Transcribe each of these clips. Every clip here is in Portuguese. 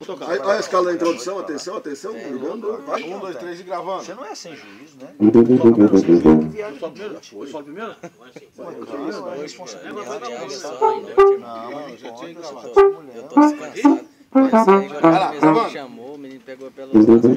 Aí, olha a escala da introdução, atenção, atenção, ligando, vai. Um, dois, três e gravando. Você não é sem juízo, né? Só primeiro? Só primeiro? Não, é é já tinha gravado. Eu tô descansado. Mas aí Vai agora mesmo me chamou, o menino pegou pelas asas,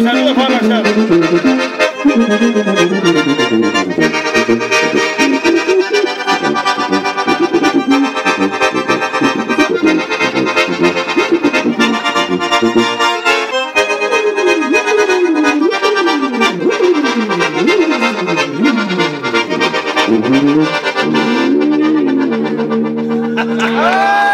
Saludos, Juan Marcelo. Yeah.